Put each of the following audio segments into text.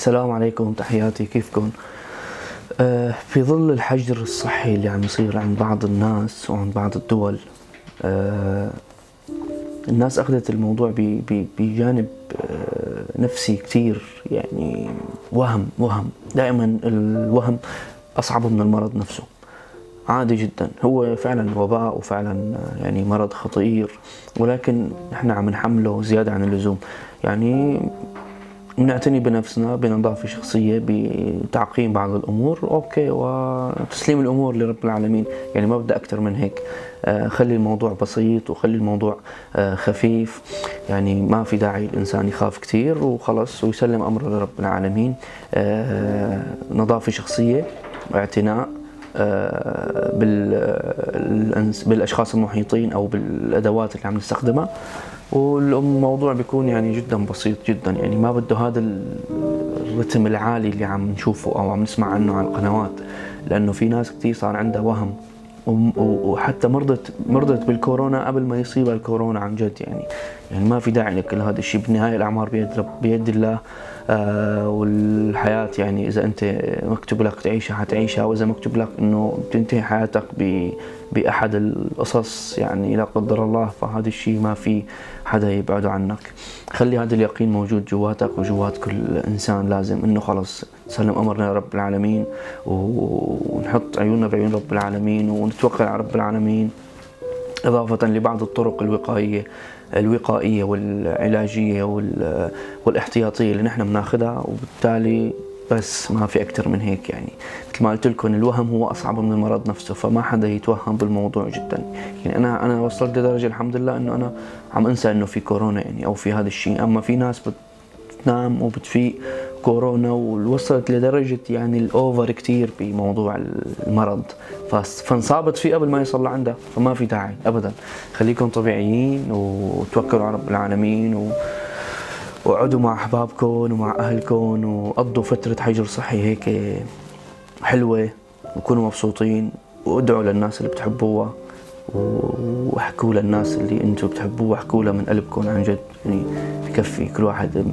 السلام عليكم تحياتي كيفكم؟ آه، في ظل الحجر الصحي اللي عم يصير عند بعض الناس وعند بعض الدول آه، الناس أخذت الموضوع بجانب آه، نفسي كتير يعني وهم وهم. دائما الوهم أصعب من المرض نفسه. عادي جدا. هو فعلا وباء وفعلا يعني مرض خطير ولكن نحن عم نحمله زيادة عن اللزوم. يعني بنعتني بنفسنا بنظافة شخصية بتعقيم بعض الأمور. أوكي وتسليم الأمور لرب العالمين. يعني ما بدي أكثر من هيك. آه، خلي الموضوع بسيط وخلي الموضوع آه، خفيف. يعني ما في داعي الإنسان يخاف كثير وخلص ويسلم أمره لرب العالمين. آه، نظافة شخصية واعتناء بال- بالأشخاص المحيطين أو بالأدوات اللي عم نستخدمها. والموضوع بيكون يعني جدا بسيط جدا. يعني ما بده هذا الرتم العالي اللي عم نشوفه أو عم نسمع عنه على القنوات لأنه في ناس كثير صار عندها وهم. وحتى مرضت مرضت بالكورونا قبل ما يصيبها الكورونا عن جد يعني. يعني ما في داعي لكل هذا الشيء. بالنهاية الأعمار بيد رب بيد الله. آه والحياة يعني إذا أنت مكتوب لك تعيشها حتعيشها وإذا مكتوب لك إنه بتنتهي حياتك ب بأحد القصص يعني لا قدر الله فهذا الشيء ما في حدا يبعده عنك. خلي هذا اليقين موجود جواتك وجوات كل إنسان لازم إنه خلص سلم أمرنا لرب العالمين ونحط عيوننا بعيون رب العالمين ونتوكل على رب العالمين. إضافة لبعض الطرق الوقائية الوقائية والعلاجية وال- والاحتياطية اللي نحن بناخذها وبالتالي بس ما في أكثر من هيك يعني. مثل ما قلت لكم الوهم هو أصعب من المرض نفسه فما حدا يتوهم بالموضوع جدا. يعني أنا أنا وصلت لدرجة الحمد لله إنه أنا عم أنسى إنه في كورونا يعني أو في هذا الشيء. أما في ناس بت بتنام وبتفيق كورونا ووصلت لدرجة يعني الأوفر كتير بموضوع المرض. فانصابت فيه قبل ما يصل لعندها فما في داعي أبدا. خليكم طبيعيين وتوكلوا على رب العالمين و... وقعدوا مع أحبابكم ومع أهلكم وقضوا فترة حجر صحي هيك حلوة وكونوا مبسوطين. وادعوا للناس اللي بتحبوها واحكوا للناس اللي أنتم بتحبوها احكوا لها من قلبكم عن جد. يعني بكفي كل واحد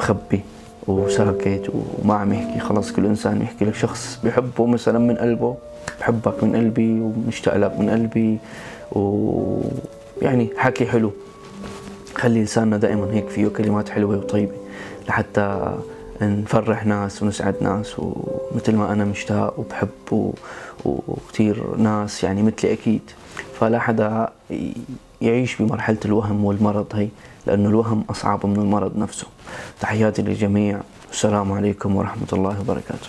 مخبي وساكت وما عم يحكي. خلص كل إنسان يحكي لك شخص بحبه مثلا من قلبه بحبك من قلبي ومشتاق لك من قلبي ويعني حكي حلو. خلي لساننا دائما هيك فيه كلمات حلوة وطيبة لحتى نفرح ناس ونسعد ناس ومثل ما أنا مشتاق وبحب و- وكثير ناس يعني مثلي أكيد. فلا حدا يعيش بمرحلة الوهم والمرض هي لأنه الوهم أصعب من المرض نفسه. تحياتي للجميع. والسلام عليكم ورحمة الله وبركاته.